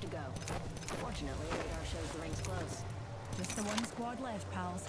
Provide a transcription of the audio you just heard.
have to go. Fortunately, radar shows the ring's close. Just the one squad left, pals.